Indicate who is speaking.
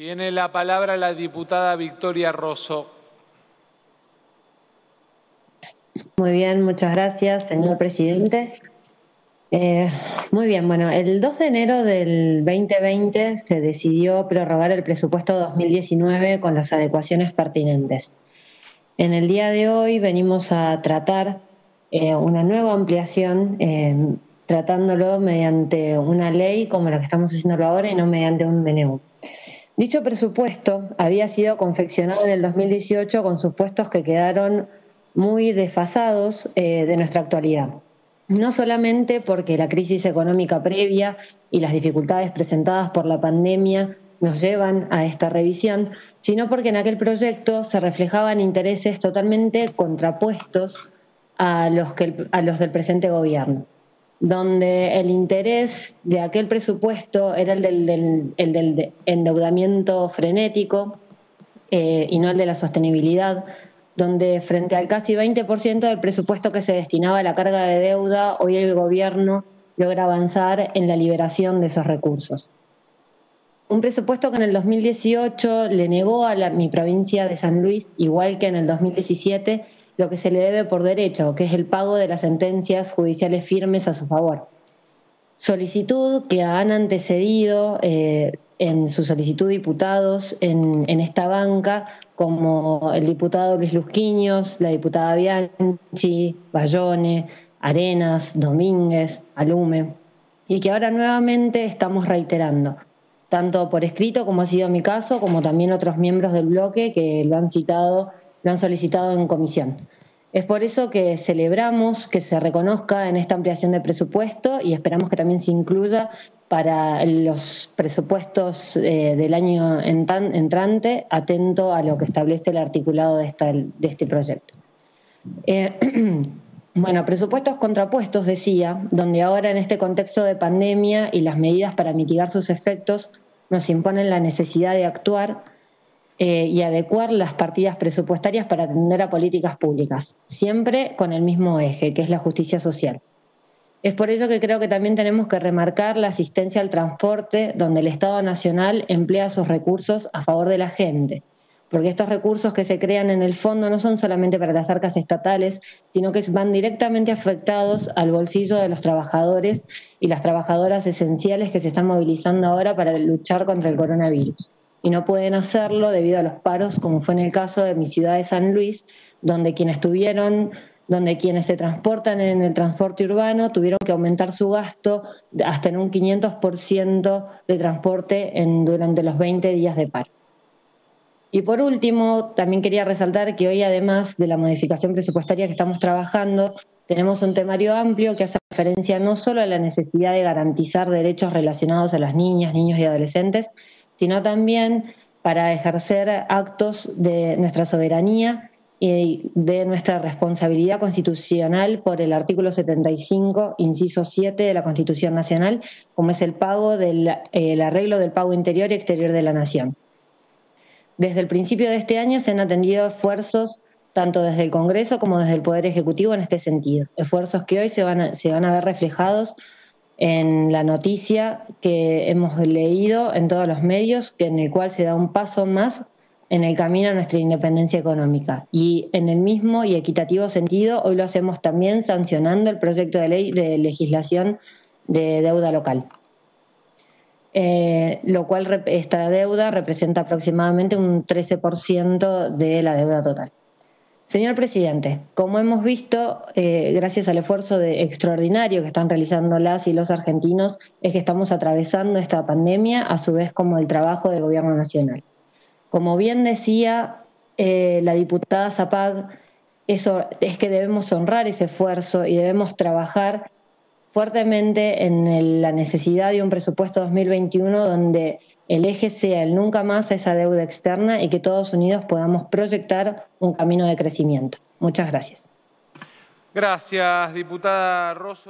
Speaker 1: Tiene la palabra la diputada Victoria Rosso.
Speaker 2: Muy bien, muchas gracias, señor presidente. Eh, muy bien, bueno, el 2 de enero del 2020 se decidió prorrogar el presupuesto 2019 con las adecuaciones pertinentes. En el día de hoy venimos a tratar eh, una nueva ampliación, eh, tratándolo mediante una ley como la que estamos haciéndolo ahora y no mediante un DNU. Dicho presupuesto había sido confeccionado en el 2018 con supuestos que quedaron muy desfasados eh, de nuestra actualidad. No solamente porque la crisis económica previa y las dificultades presentadas por la pandemia nos llevan a esta revisión, sino porque en aquel proyecto se reflejaban intereses totalmente contrapuestos a los, que, a los del presente gobierno donde el interés de aquel presupuesto era el del, endeudamiento frenético eh, y no el de la sostenibilidad, donde frente al casi 20% del presupuesto que se destinaba a la carga de deuda, hoy el gobierno logra avanzar en la liberación de esos recursos. Un presupuesto que en el 2018 le negó a mi provincia de San Luis, igual que en el 2017, lo que se le debe por derecho, que es el pago de las sentencias judiciales firmes a su favor. Solicitud que han antecedido eh, en su solicitud diputados en, esta banca, como el diputado Luis Lusquiños, la diputada Bianchi, Bayone, Arenas, Domínguez, Alume, y que ahora nuevamente estamos reiterando, tanto por escrito como ha sido mi caso, como también otros miembros del bloque que lo han citado lo han solicitado en comisión. Es por eso que celebramos que se reconozca en esta ampliación de presupuesto y esperamos que también se incluya para los presupuestos eh, del año entrante, atento a lo que establece el articulado de, este proyecto. Eh, bueno, presupuestos contrapuestos, decía, donde ahora en este contexto de pandemia y las medidas para mitigar sus efectos nos imponen la necesidad de actuar eh, y adecuar las partidas presupuestarias para atender a políticas públicas, siempre con el mismo eje, que es la justicia social. Es por ello que creo que también tenemos que remarcar la asistencia al transporte, donde el Estado Nacional emplea sus recursos a favor de la gente, porque estos recursos que se crean en el fondo no son solamente para las arcas estatales, sino que van directamente afectados al bolsillo de los trabajadores y las trabajadoras esenciales que se están movilizando ahora para luchar contra el coronavirus y no pueden hacerlo debido a los paros, como fue en el caso de mi ciudad de San Luis, donde quienes tuvieron donde quienes se transportan en el transporte urbano tuvieron que aumentar su gasto hasta en un 500% de transporte en, durante los 20 días de paro. Y por último, también quería resaltar que hoy, además de la modificación presupuestaria que estamos trabajando, tenemos un temario amplio que hace referencia no solo a la necesidad de garantizar derechos relacionados a las niñas, niños y adolescentes, sino también para ejercer actos de nuestra soberanía y de nuestra responsabilidad constitucional por el artículo 75, inciso 7 de la Constitución Nacional, como es el pago del el arreglo del pago interior y exterior de la nación. Desde el principio de este año se han atendido esfuerzos tanto desde el Congreso como desde el Poder Ejecutivo en este sentido, esfuerzos que hoy se van a ver reflejados en la noticia que hemos leído en todos los medios, que en el cual se da un paso más en el camino a nuestra independencia económica. Y en el mismo y equitativo sentido, hoy lo hacemos también sancionando el proyecto de ley de legislación de deuda local. Eh, lo cual esta deuda representa aproximadamente un 13% de la deuda total. Señor presidente, como hemos visto, eh, gracias al esfuerzo de extraordinario que están realizando las y los argentinos, es que estamos atravesando esta pandemia, a su vez como el trabajo del gobierno nacional. Como bien decía eh, la diputada Zapag, eso es que debemos honrar ese esfuerzo y debemos trabajar fuertemente en la necesidad de un presupuesto 2021 donde el eje sea el nunca más esa deuda externa y que todos unidos podamos proyectar un camino de crecimiento. Muchas gracias.
Speaker 1: Gracias, diputada Rosso.